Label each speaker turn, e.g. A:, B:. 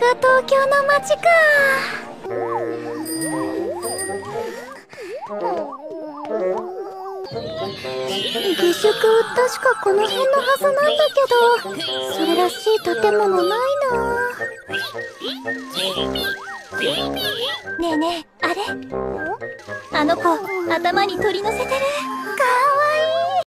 A: が東京の街か。下宿確かこの辺のはずなんだけどそれらしい建物ないな。ねえねえあれ？あの子頭に取り乗せてる。かわいい。